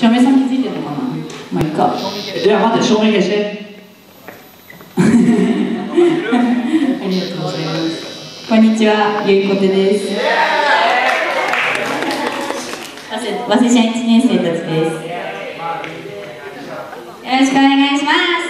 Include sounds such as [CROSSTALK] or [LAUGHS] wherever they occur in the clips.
照明さん気づいてるのかな？まあいいか。では待って照明消して。[LAUGHS] ありがとうございます。こんにちはゆいこてです。早稲早稲社1年生たちです。よろしくお願いします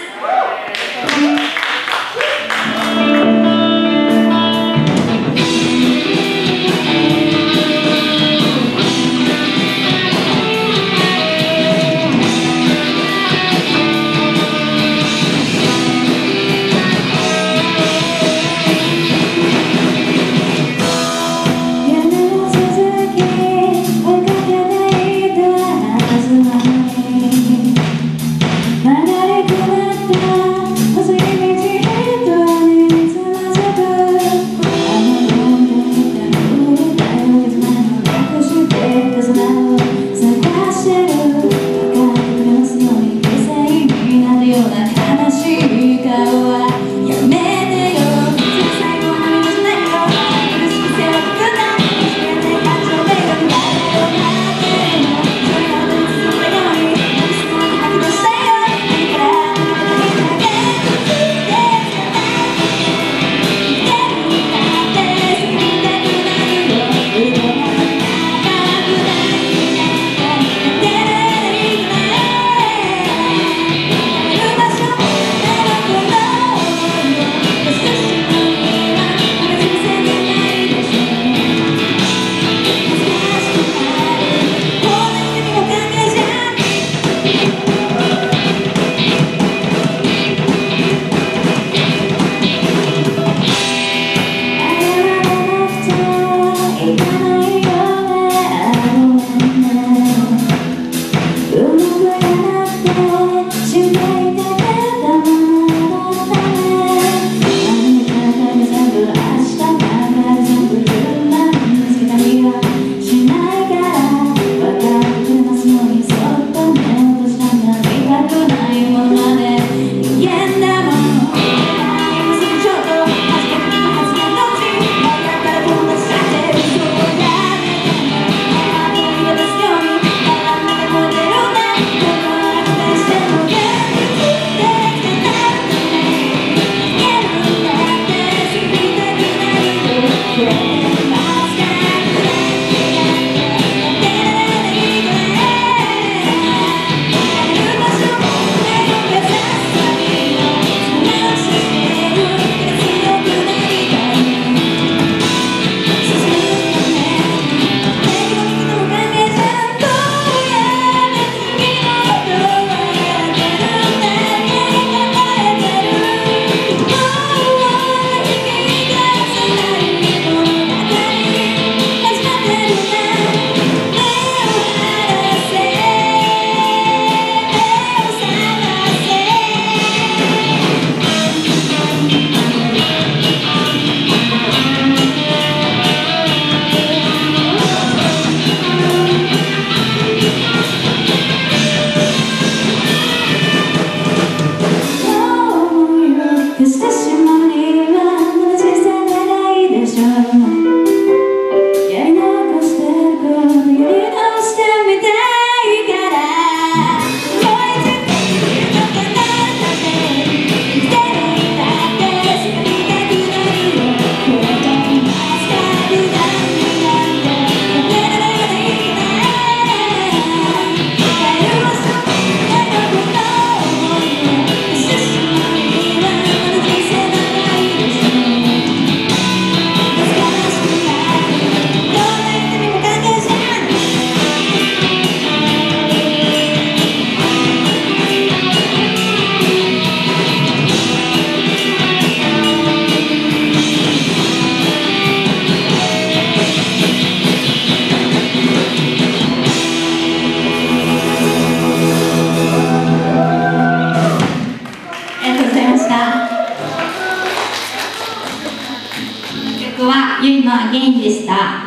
はゆいのアゲインでした。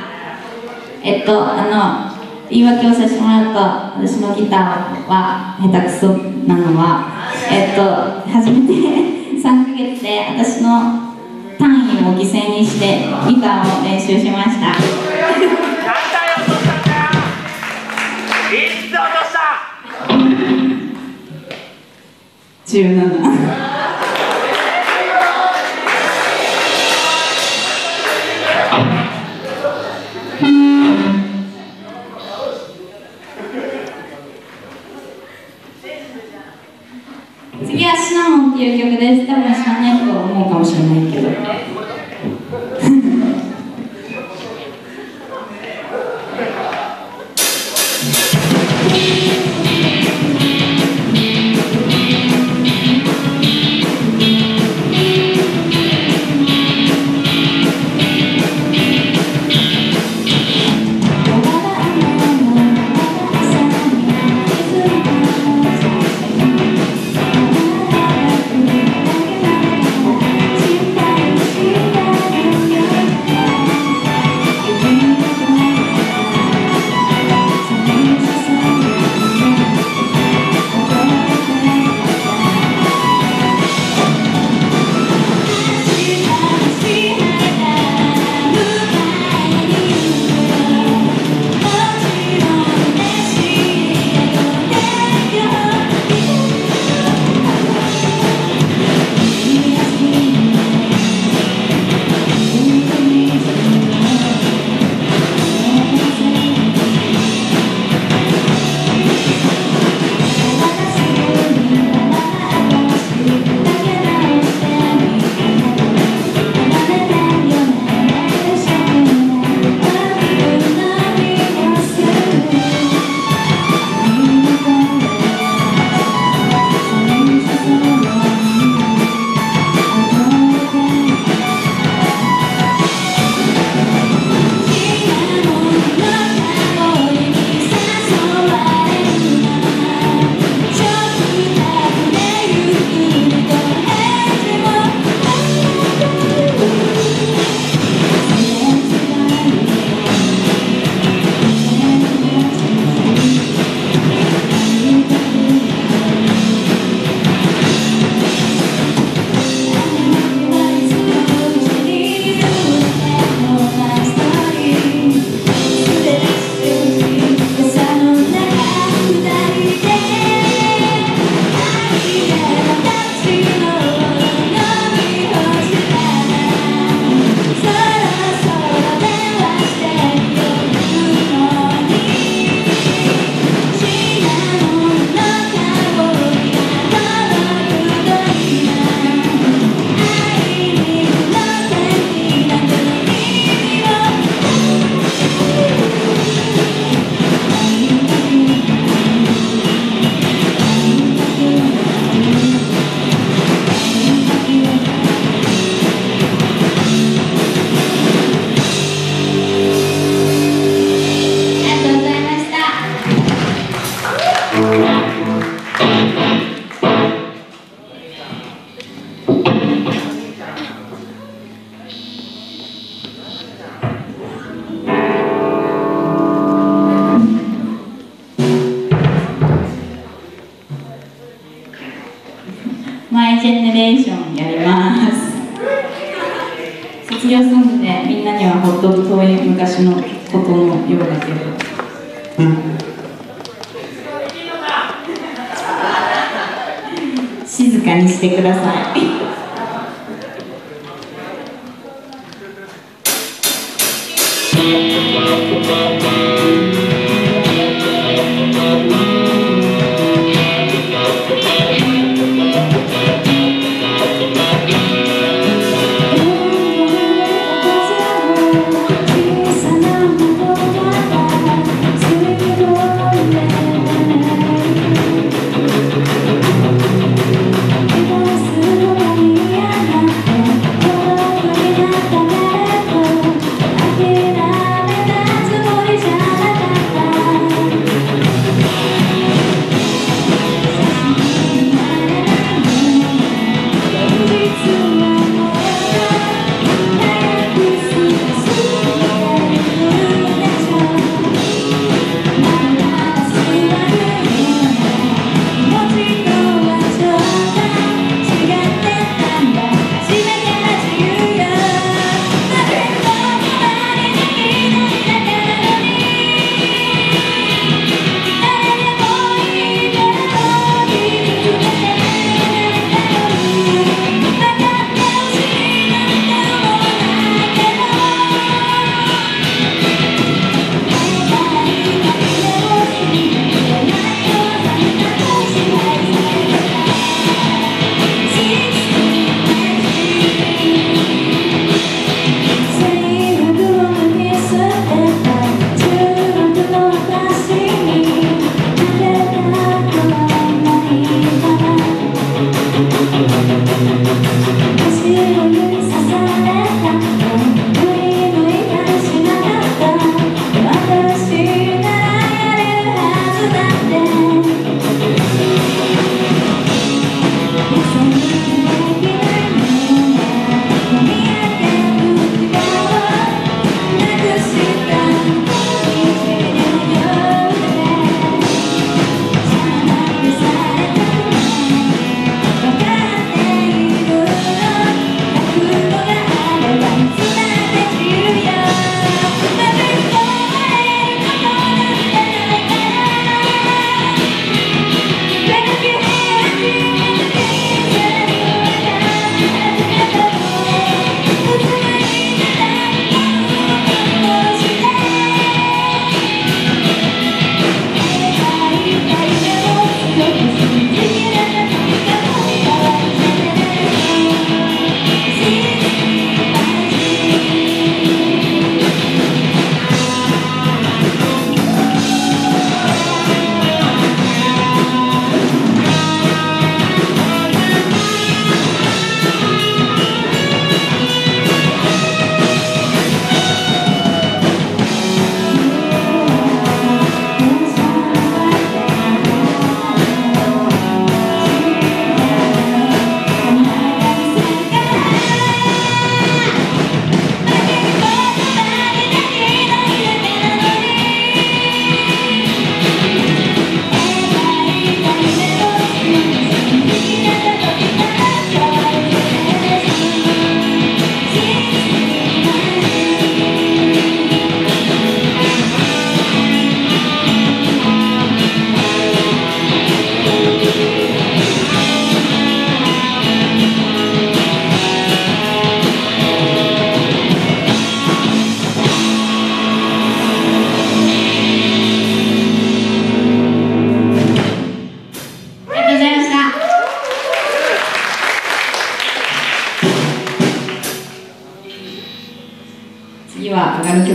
えっとあの言い訳をさせてもらうと私のギターは下手くそなのはえっと初めて [LAUGHS] 3ヶ月で私の単位を犠牲にしてギターを練習しました。17っていう曲です。多分知らないと思うかもしれないけど。ことのようだけど静かにしてください「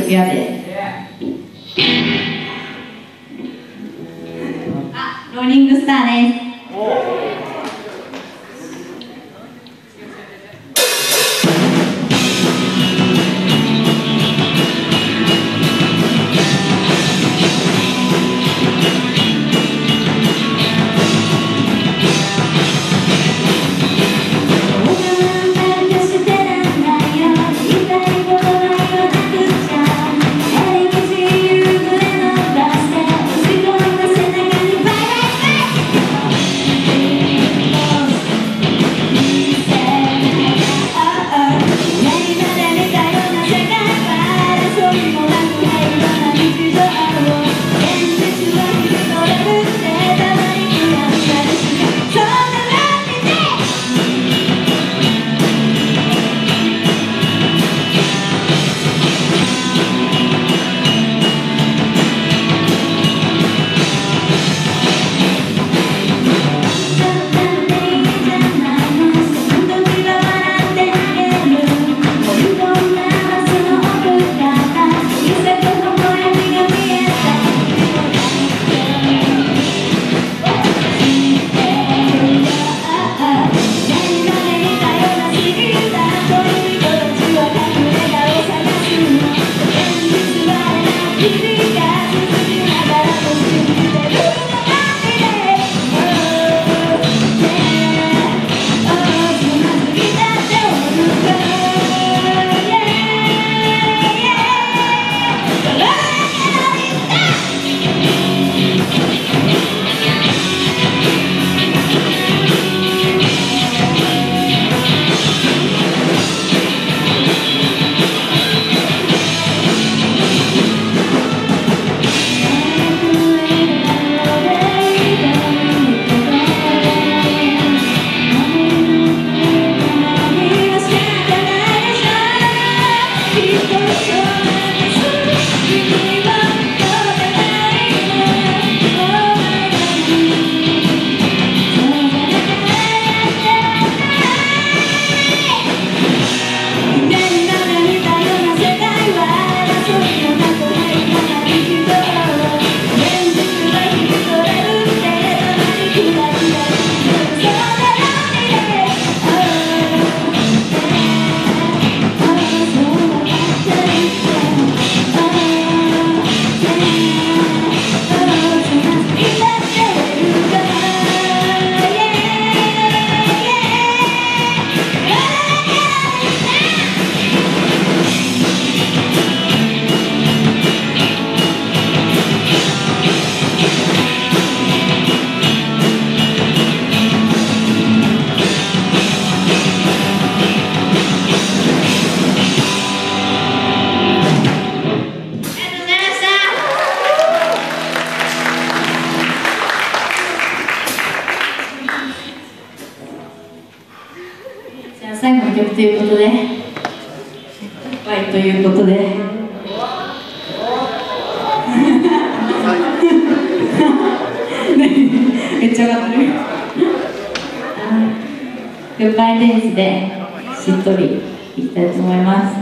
でいうことで。[LAUGHS] めっちゃ上がってる。グッバイデンスでしっとりいきたいと思います。